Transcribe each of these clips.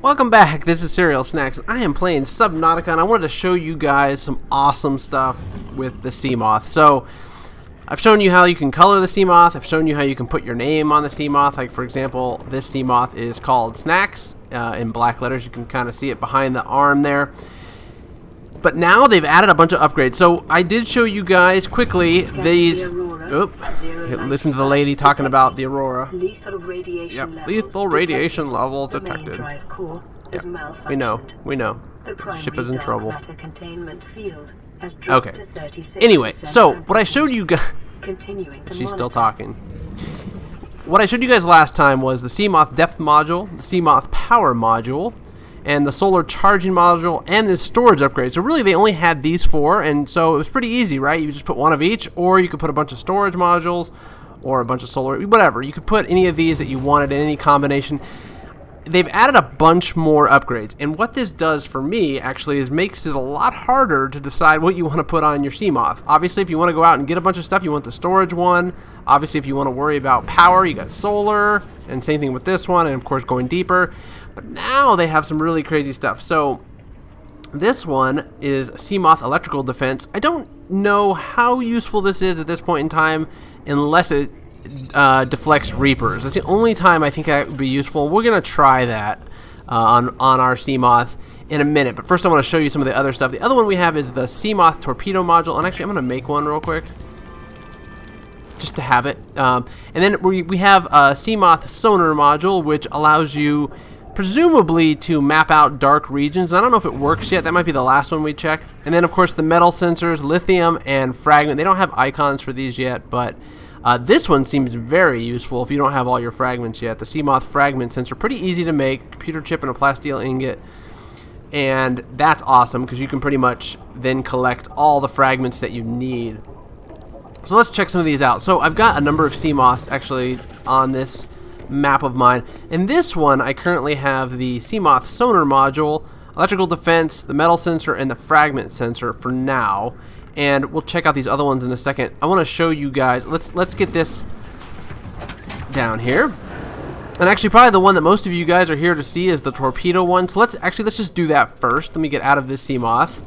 Welcome back, this is CerealSnax. I am playing Subnautica and I wanted to show you guys some awesome stuff with the Seamoth. So, I've shown you how you can color the Seamoth, I've shown you how you can put your name on the Seamoth, like for example, this Seamoth is called Snacks, uh, in black letters, you can kind of see it behind the arm there. But now they've added a bunch of upgrades. So I did show you guys quickly these. Oop, listen to the lady talking about the Aurora. Lethal radiation Yep, lethal radiation detected. level detected. is We know, we know. The Ship is in trouble. containment field has Okay. to Anyway, so what I showed you guys. She's still talking. What I showed you guys last time was the Seamoth depth module, the Seamoth power module, and the solar charging module, and the storage upgrade. So really they only had these four, and so it was pretty easy, right? You just put one of each, or you could put a bunch of storage modules, or a bunch of solar, whatever. You could put any of these that you wanted in any combination they've added a bunch more upgrades and what this does for me actually is makes it a lot harder to decide what you want to put on your Seamoth. Obviously if you want to go out and get a bunch of stuff you want the storage one. Obviously if you want to worry about power you got solar and same thing with this one and of course going deeper. But now they have some really crazy stuff. So this one is Seamoth Electrical Defense. I don't know how useful this is at this point in time unless it uh, deflects Reapers. That's the only time I think that would be useful. We're going to try that uh, on, on our Seamoth in a minute. But first I want to show you some of the other stuff. The other one we have is the Seamoth Torpedo Module. And actually I'm going to make one real quick just to have it. Um, and then we, we have a Seamoth sonar module, which allows you presumably to map out dark regions. I don't know if it works yet. That might be the last one we check. And then, of course, the metal sensors, lithium and fragment. They don't have icons for these yet, but uh, this one seems very useful if you don't have all your fragments yet. The Seamoth fragment sensor, pretty easy to make. Computer chip and a plasteel ingot. And that's awesome because you can pretty much then collect all the fragments that you need. So let's check some of these out. So I've got a number of Seamoths actually on this map of mine. In this one, I currently have the Seamoth sonar module, electrical defense, the metal sensor, and the fragment sensor for now. And we'll check out these other ones in a second. I want to show you guys. Let's let's get this down here. And actually, probably the one that most of you guys are here to see is the torpedo one. So let's actually let's just do that first. Let me get out of this Seamoth.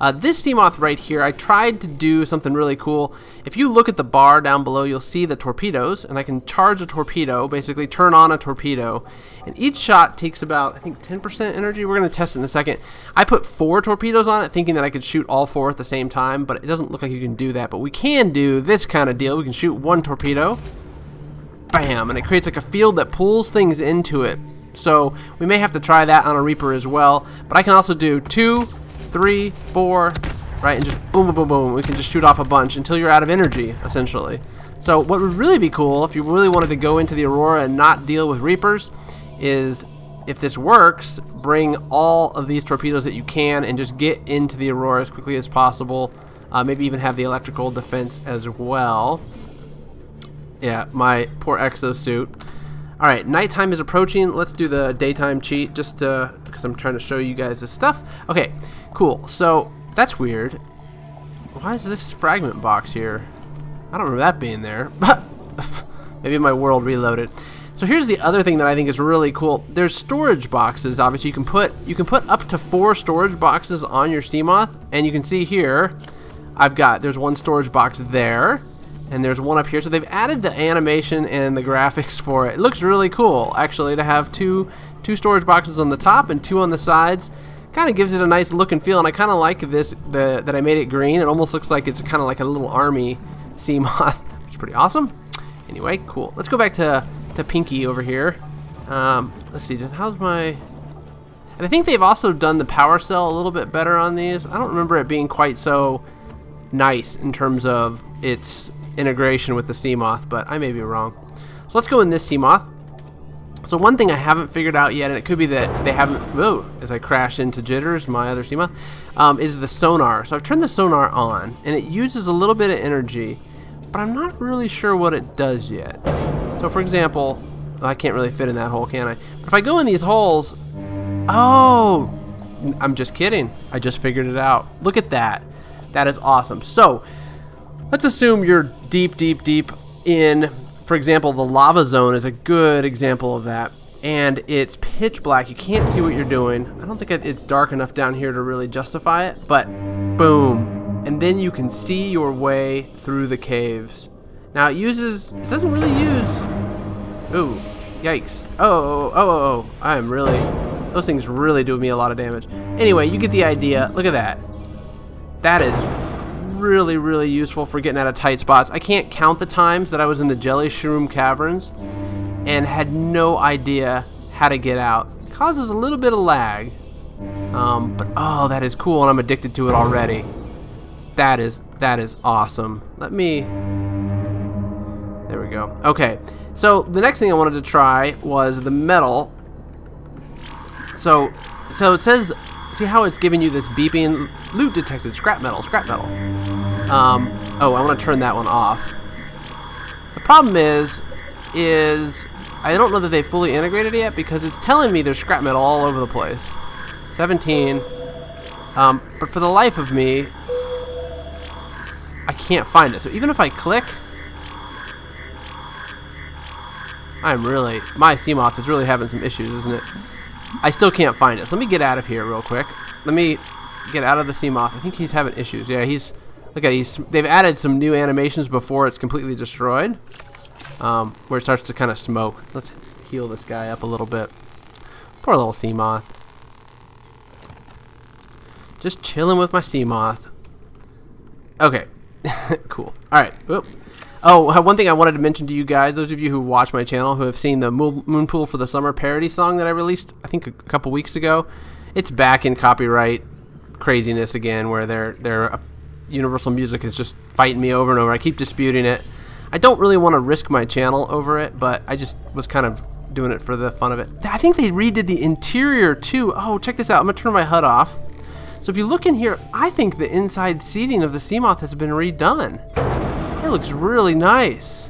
Uh, this Seamoth right here, I tried to do something really cool. If you look at the bar down below, you'll see the torpedoes, and I can charge a torpedo, basically turn on a torpedo. And each shot takes about, I think, 10% energy. We're going to test it in a second. I put four torpedoes on it, thinking that I could shoot all four at the same time, but it doesn't look like you can do that. But we can do this kind of deal. We can shoot one torpedo, bam, and it creates like a field that pulls things into it. So we may have to try that on a Reaper as well. But I can also do two, three, four, right, and just boom, boom, boom, boom. We can just shoot off a bunch until you're out of energy, essentially. So what would really be cool, if you really wanted to go into the Aurora and not deal with Reapers, is if this works, bring all of these torpedoes that you can and just get into the Aurora as quickly as possible. Uh, maybe even have the electrical defense as well. Yeah, my poor exosuit. All right, nighttime is approaching. Let's do the daytime cheat just uh, to, because I'm trying to show you guys this stuff. Okay, cool. So that's weird. Why is this fragment box here? I don't remember that being there. But maybe my world reloaded. So here's the other thing that I think is really cool. There's storage boxes. Obviously, you can put you can put up to four storage boxes on your Seamoth, and you can see here, I've got there's one storage box there, and there's one up here. So they've added the animation and the graphics for it. It looks really cool, actually, to have two two storage boxes on the top and two on the sides. Kind of gives it a nice look and feel, and I kind of like this the, that I made it green. It almost looks like it's kind of like a little army Seamoth, which is pretty awesome. Anyway, cool. Let's go back to to Pinky over here. Um, let's see, just how's my and I think they've also done the power cell a little bit better on these. I don't remember it being quite so nice in terms of its integration with the Seamoth, but I may be wrong. So let's go in this Seamoth. So one thing I haven't figured out yet, and it could be that they haven't, whoa, as I crash into Jitters, my other Seamoth, um, is the sonar. So I've turned the sonar on, and it uses a little bit of energy, but I'm not really sure what it does yet. So for example, I can't really fit in that hole, can I? But if I go in these holes, oh, I'm just kidding. I just figured it out. Look at that. That is awesome. So let's assume you're deep, deep, deep in, for example, the lava zone is a good example of that. and it's pitch black. You can't see what you're doing. I don't think it's dark enough down here to really justify it, but boom. And then you can see your way through the caves. Now it uses, it doesn't really use, ooh, yikes. Oh, oh, oh, oh, oh, I am really, those things really do me a lot of damage. Anyway, you get the idea. Look at that. That is really, really useful for getting out of tight spots. I can't count the times that I was in the Jelly Shroom Caverns and had no idea how to get out. causes a little bit of lag. Um, but oh, that is cool, and I'm addicted to it already. That is that is awesome. Let me. There we go. Okay, so the next thing I wanted to try was the metal. So, so it says, see how it's giving you this beeping loot detected, scrap metal, scrap metal. Um, oh, I want to turn that one off. The problem is, is I don't know that they fully integrated it yet because it's telling me there's scrap metal all over the place. 17. Um, but for the life of me, I can't find it. So even if I click, I'm really, my Seamoth is really having some issues, isn't it? I still can't find it. Let me get out of here real quick. Let me get out of the Seamoth. I think he's having issues. Yeah, he's, look at, he's, they've added some new animations before it's completely destroyed. Um, where it starts to kind of smoke. Let's heal this guy up a little bit. Poor little Seamoth. Just chilling with my Seamoth. Okay. cool. Alright. Oh, one thing I wanted to mention to you guys, those of you who watch my channel who have seen the Moonpool for the Summer parody song that I released, I think a couple weeks ago, it's back in copyright craziness again, where they're, they're, uh, Universal Music is just fighting me over and over. I keep disputing it. I don't really want to risk my channel over it, but I just was kind of doing it for the fun of it. I think they redid the interior too. Oh, check this out. I'm to turn my HUD off. So if you look in here, I think the inside seating of the Seamoth has been redone. Looks really nice.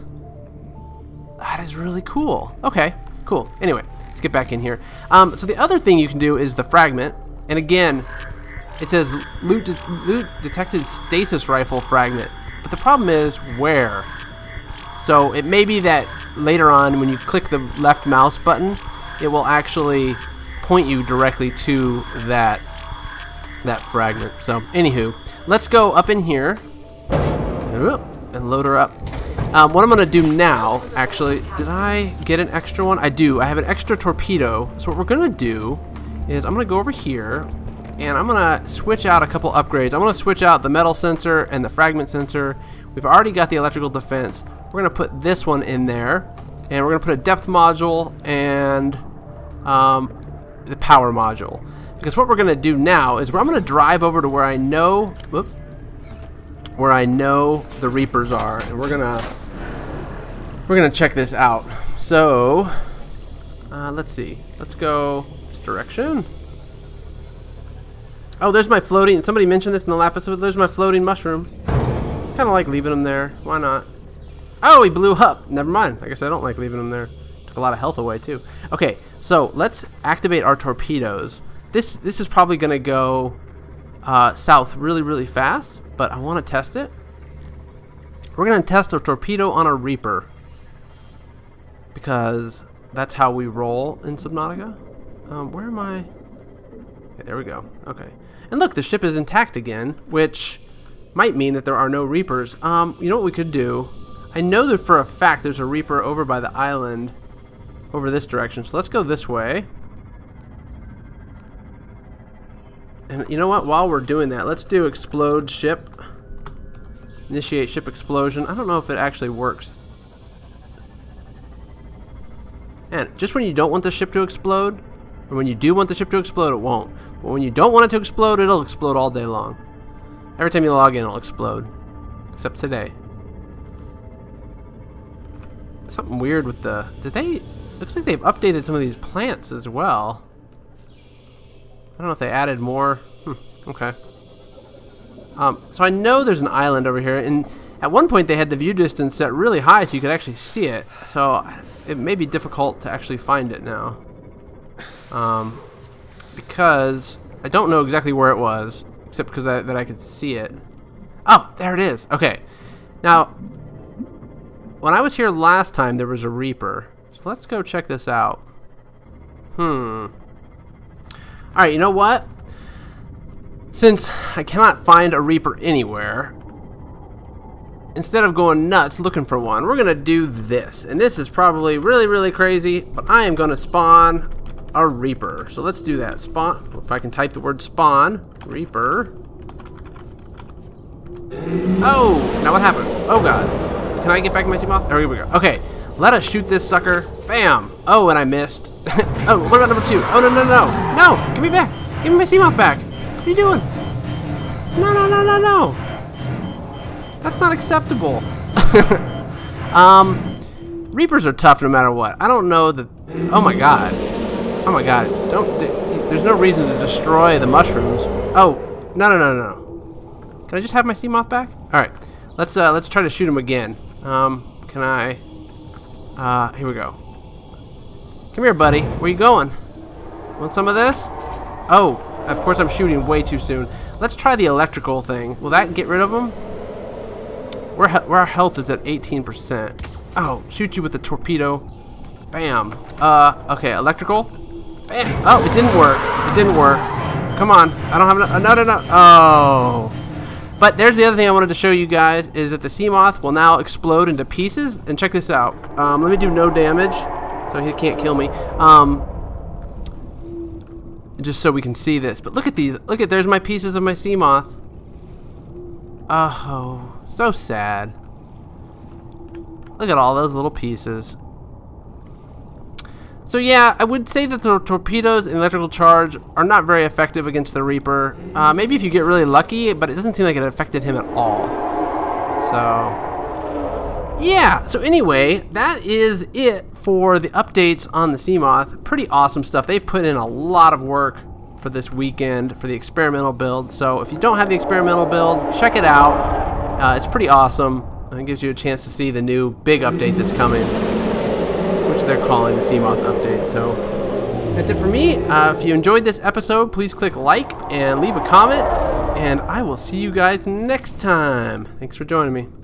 That is really cool. Okay, cool. Anyway, let's get back in here. Um, so the other thing you can do is the fragment. And again, it says loot, de loot detected stasis rifle fragment. But the problem is where? So it may be that later on when you click the left mouse button, it will actually point you directly to that that fragment. So anywho, let's go up in here and load her up. Um, what I'm going to do now, actually, did I get an extra one? I do. I have an extra torpedo. So what we're going to do is I'm going to go over here and I'm going to switch out a couple upgrades. I'm going to switch out the metal sensor and the fragment sensor. We've already got the electrical defense. We're going to put this one in there and we're going to put a depth module and um, the power module. Because what we're going to do now is I'm going to drive over to where I know, whoop, where I know the Reapers are, and we're gonna we're gonna check this out. So uh, let's see. Let's go this direction. Oh, there's my floating. Somebody mentioned this in the last episode. There's my floating mushroom. Kind of like leaving him there. Why not? Oh, he blew up. Never mind. I guess I don't like leaving him there. Took a lot of health away too. Okay, so let's activate our torpedoes. This this is probably gonna go uh, south really really fast but I want to test it. We're going to test a torpedo on a Reaper because that's how we roll in Subnautica. Um, where am I? Okay, there we go. Okay. And look, the ship is intact again, which might mean that there are no Reapers. Um, you know what we could do? I know that for a fact there's a Reaper over by the island over this direction. So let's go this way. You know what? While we're doing that, let's do explode ship. Initiate ship explosion. I don't know if it actually works. And just when you don't want the ship to explode, or when you do want the ship to explode, it won't. But when you don't want it to explode, it'll explode all day long. Every time you log in, it'll explode. Except today. Something weird with the... Did they... Looks like they've updated some of these plants as well. I don't know if they added more. Hmm, okay. Um, so I know there's an island over here, and at one point they had the view distance set really high so you could actually see it. So it may be difficult to actually find it now. Um, because I don't know exactly where it was, except because I, that I could see it. Oh, there it is. Okay. Now, when I was here last time, there was a Reaper. So let's go check this out. Hmm. Alright, you know what? Since I cannot find a Reaper anywhere, instead of going nuts looking for one, we're going to do this. And this is probably really, really crazy, but I am going to spawn a Reaper. So let's do that. Spawn, if I can type the word spawn, Reaper. Oh, now what happened? Oh god. Can I get back in my Seamoth? There we go. Okay, let us shoot this sucker. Bam. Oh, and I missed. oh, what about number two? Oh, no, no, no. No, give me back. Give me my Seamoth back. What are you doing? No, no, no, no, no. That's not acceptable. um, Reapers are tough no matter what. I don't know that... Oh my god. Oh my god. Don't... There's no reason to destroy the mushrooms. Oh, no, no, no, no. Can I just have my Seamoth back? Alright. Let's, uh, let's try to shoot him again. Um, can I... Uh, here we go. Come here, buddy. Where you going? Want some of this? Oh, of course I'm shooting way too soon. Let's try the electrical thing. Will that get rid of them? Where, where our health is at 18%. Oh, shoot you with the torpedo. Bam. Uh, okay, electrical. Bam. Oh, it didn't work. It didn't work. Come on. I don't have enough. No, no, no. Oh. But there's the other thing I wanted to show you guys is that the Seamoth will now explode into pieces. And check this out. Um, let me do no damage so he can't kill me. Um, just so we can see this. But look at these. Look at, there's my pieces of my Seamoth. Oh, so sad. Look at all those little pieces. So yeah, I would say that the torpedoes and electrical charge are not very effective against the Reaper. Uh, maybe if you get really lucky, but it doesn't seem like it affected him at all. So, yeah. So anyway, that is it for the updates on the Seamoth. Pretty awesome stuff. They've put in a lot of work for this weekend for the experimental build. So if you don't have the experimental build, check it out. Uh, it's pretty awesome. It gives you a chance to see the new big update that's coming they're calling the Seamoth update. So that's it for me. Uh, if you enjoyed this episode, please click like and leave a comment. And I will see you guys next time. Thanks for joining me.